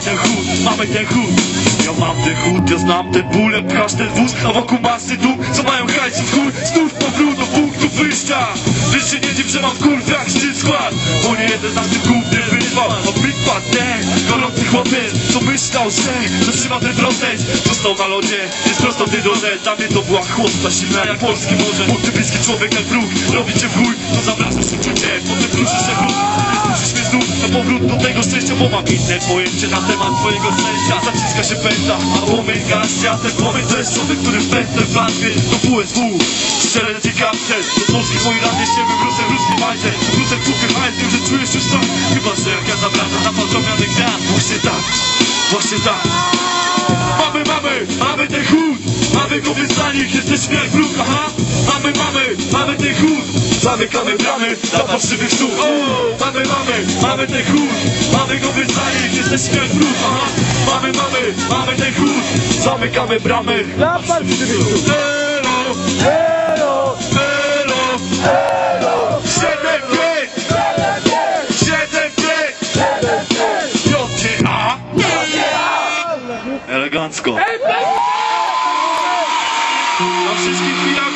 mamy ten chód, mamy ten chód. Ja mam ten chód, ja znam ten ból, jak pchasz ten wóz A wokół masy dół, co mają hajsu w chuj Znów powrót do punktu wyjścia. Wiesz się nie dziw, że mam kurw jak szczyt skład. Bo nie jeden na tym głównie wyzwał. A bitwa ten, gorący chłopiec Co myślał, że zatrzyma ten proces Został na lodzie, jest prosto ty do Z. Dla mnie to była chłosta silna jak polski morze. Młody bliski człowiek jak wróg Robi w chuj, to zawracasz powrót do tego szczęścia Bo mam inne pojęcie na temat twojego szczęścia. Zaciska się pęta, a płomień gaścia Ten płomień to jest człowiek, który w pętlę wpadnie Do WSW, strzelę ci kapsel Do słodki mojej rady się wywrócę w ludzkim majce. Wrócę w kupie hajsem, że czujesz już tak Chyba, że jak ja zawracam na palcomiany gwiazd. Właśnie tak, właśnie tak Mamy go wyznanik, jesteśmy jak wróg, aha. Mamy, mamy, mamy ten chód. Zamykamy bramy dla fałszywych sztuk O, mamy, mamy, mamy ten chód. Mamy go wyznanik, jesteśmy jak wróg, aha. Mamy, mamy, mamy ten chód. Zamykamy bramy Dla fałszywych sztuk. Elo, Elo! elo, elo. Siedem, pięć. Siedem, pięć. JTA Elegancko Francis Kipiak.